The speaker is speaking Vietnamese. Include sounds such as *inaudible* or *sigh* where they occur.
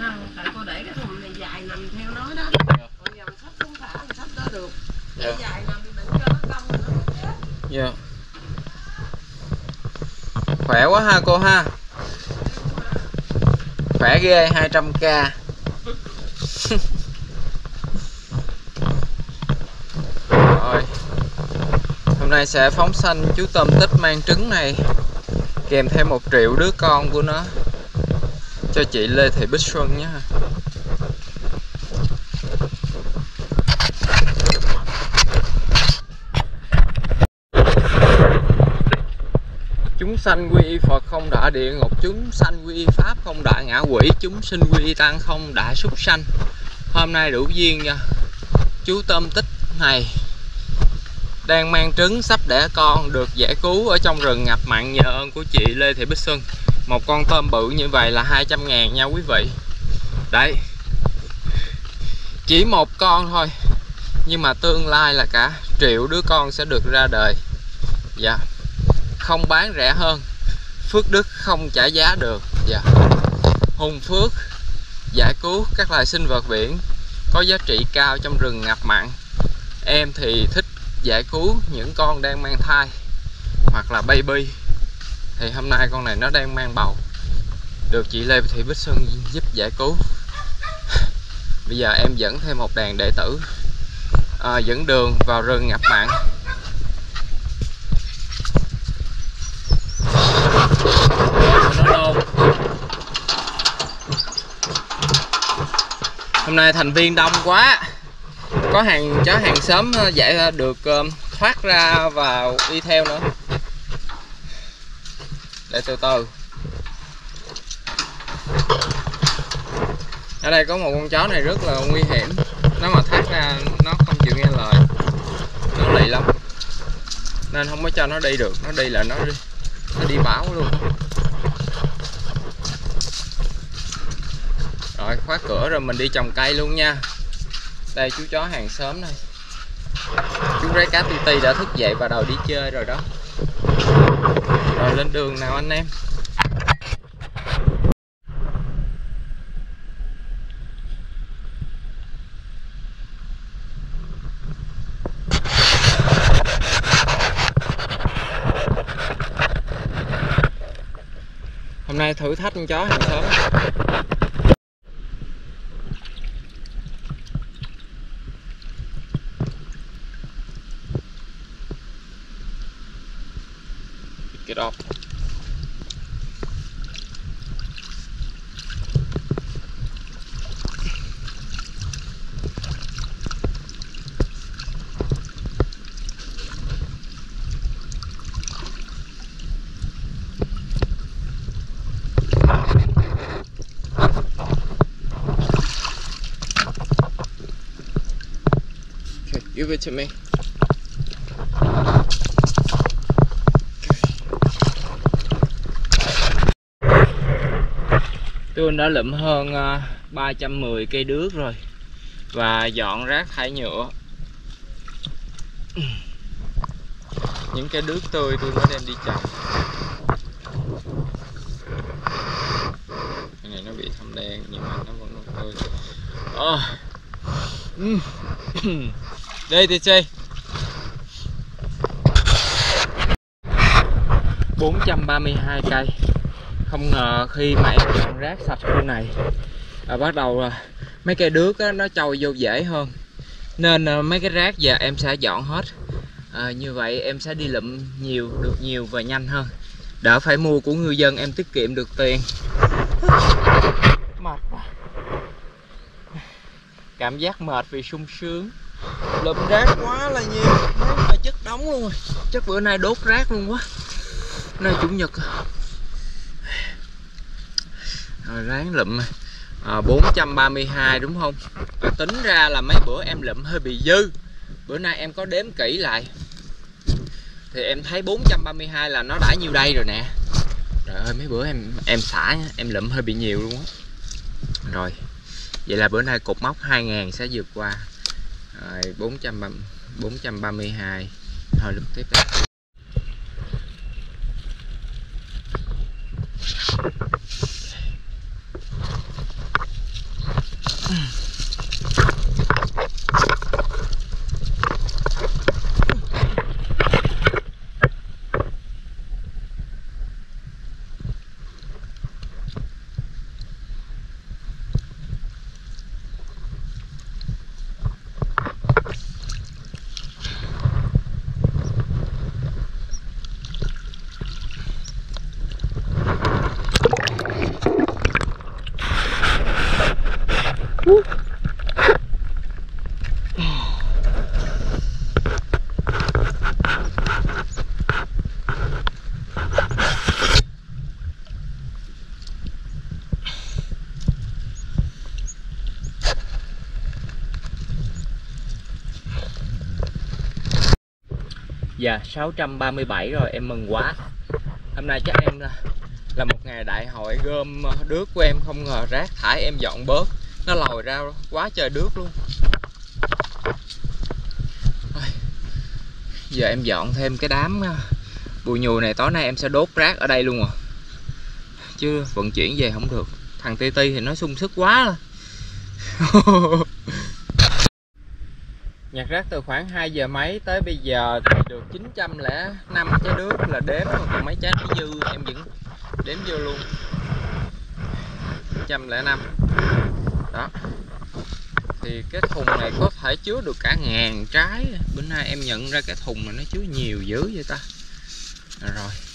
không tại cô để cái thùng này dài nằm theo nó đó còn dòng sách không thả thì sách đó được để Dạ. dài nằm đừng cho nó cong nữa nó chết Dạ. Khỏe quá ha cô ha. Khỏe ghê 200k. *laughs* Rồi. Hôm nay sẽ phóng sanh chú tôm tích mang trứng này kèm theo một triệu đứa con của nó cho chị Lê Thị Bích Xuân nhé. chúng sanh quy y Phật không đọa địa ngục, chúng sanh quy y Pháp không đọa ngã quỷ, chúng sinh quy y tăng không đọa súc sanh. Hôm nay đủ duyên nha. Chú tôm tích này đang mang trứng sắp đẻ con được giải cứu ở trong rừng ngập mặn nhờ ơn của chị Lê Thị Bích Xuân một con tôm bự như vậy là 200 ngàn nha quý vị. Đấy. Chỉ một con thôi, nhưng mà tương lai là cả triệu đứa con sẽ được ra đời. Dạ. Không bán rẻ hơn, phước đức không trả giá được. Dạ. Hùng phước, giải cứu các loài sinh vật biển, có giá trị cao trong rừng ngập mặn. Em thì thích giải cứu những con đang mang thai hoặc là baby thì hôm nay con này nó đang mang bầu. Được chị Lê Thị Bích Xuân giúp giải cứu. *laughs* Bây giờ em dẫn thêm một đàn đệ tử à, dẫn đường vào rừng ngập mặn. Hôm nay thành viên đông quá. Có hàng chó hàng sớm ờ, à, dạy à, được à, thoát ra và đi theo nữa để từ từ. Ở đây có một con chó này rất là nguy hiểm. Nó mà thắt ra, nó không chịu nghe lời. Nó lì lắm. Nên không có cho nó đi được. Nó đi là nó đi nó đi báo luôn. Rồi, khóa cửa rồi mình đi trồng cây luôn nha. Đây, chú chó hàng xóm này. Chú rái cá ti ti đã thức dậy và đầu đi chơi rồi đó rồi lên đường nào anh em? Hôm nay thử thách con chó hàng xóm. Get off. Okay, give it to me. Tôi đã lượm hơn ờ, 310 cây đước rồi và dọn rác thải nhựa. Những cây đước tươi tôi mới đem đi trồng. Cái này nó bị thâm đen, nhưng mà nó vẫn còn tươi. Ờ. Đây thì chơi. 432 cây không ngờ khi mà em dọn rác sạch khu này à, bắt đầu à, mấy cây đước á, nó trôi vô dễ hơn. Nên à, mấy cái rác giờ em sẽ dọn hết. À, như vậy em sẽ đi lụm nhiều được nhiều và nhanh hơn. Đỡ phải mua của ngư dân em tiết kiệm được tiền. Mệt quá. Cảm giác mệt vì sung sướng. Lụm rác quá là nhiều. Mà chất đóng luôn rồi. Chắc bữa nay đốt rác luôn quá. Nay chủ nhật à. ráng lụm. Ờ, à, 432 đúng không? À, tính ra là mấy bữa em lụm hơi bị dư. Bữa nay em có đếm kỹ lại. Thì em thấy 432 là nó đã nhiêu đây rồi nè. Trời ơi mấy bữa em em xả em lụm hơi bị nhiều luôn á. Rồi vậy là bữa nay cột mốc 2000 sẽ vượt qua. Rồi 430 432 thôi lụm tiếp đây. Ugh. Dạ 637 rồi em mừng quá. Hôm nay chắc em là, là một ngày đại hội gom đứa đước của em Không ngờ rác thải em dọn bớt. Nó lòi ra quá trời đước luôn. Giờ em dọn thêm cái đám à, bùi nhùi này, Tối nay em sẽ đốt rác ở đây luôn à. Chứ vận chuyển về không được. Thằng Ti Ti thì nó sung sức quá à. *laughs* nhặt rác từ khoảng 2 giờ mấy tới bây giờ thì được 905 trái nước là đếm còn mấy trái nó dư em vẫn đếm vô luôn. 905 đó. Thì cái thùng này có thể chứa được cả ngàn trái. Bữa nay em nhận ra cái thùng mà nó chứa nhiều dữ vậy ta. Rồi.